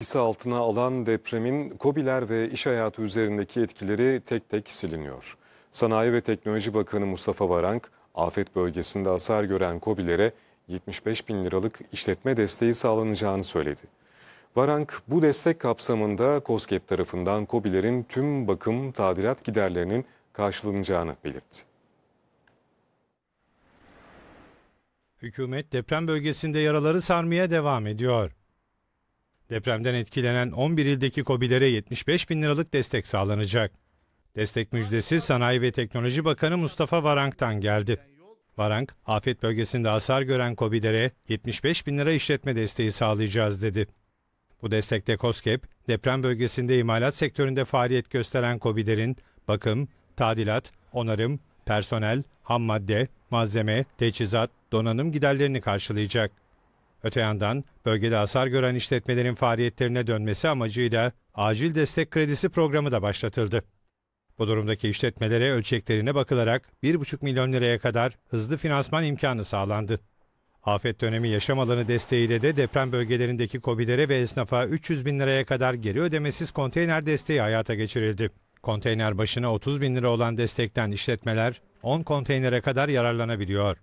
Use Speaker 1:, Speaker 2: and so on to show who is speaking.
Speaker 1: Etkisi altına alan depremin KOBİ'ler ve iş hayatı üzerindeki etkileri tek tek siliniyor. Sanayi ve Teknoloji Bakanı Mustafa Varank, afet bölgesinde hasar gören KOBİ'lere 75 bin liralık işletme desteği sağlanacağını söyledi. Varank, bu destek kapsamında KOSGEB tarafından KOBİ'lerin tüm bakım tadilat giderlerinin karşılanacağını belirtti.
Speaker 2: Hükümet deprem bölgesinde yaraları sarmaya devam ediyor. Depremden etkilenen 11 ildeki KOBİ'lere 75 bin liralık destek sağlanacak. Destek müjdesi Sanayi ve Teknoloji Bakanı Mustafa Varank'tan geldi. Varank, afet bölgesinde hasar gören KOBİ'lere 75 bin lira işletme desteği sağlayacağız dedi. Bu destekte KOSGEB, deprem bölgesinde imalat sektöründe faaliyet gösteren KOBİ'lerin bakım, tadilat, onarım, personel, ham madde, malzeme, teçhizat, donanım giderlerini karşılayacak. Öte yandan bölgede hasar gören işletmelerin faaliyetlerine dönmesi amacıyla acil destek kredisi programı da başlatıldı. Bu durumdaki işletmelere ölçeklerine bakılarak 1,5 milyon liraya kadar hızlı finansman imkanı sağlandı. Afet dönemi yaşam alanı desteğiyle de deprem bölgelerindeki KOBİ'lere ve esnafa 300 bin liraya kadar geri ödemesiz konteyner desteği hayata geçirildi. Konteyner başına 30 bin lira olan destekten işletmeler 10 konteynere kadar yararlanabiliyor.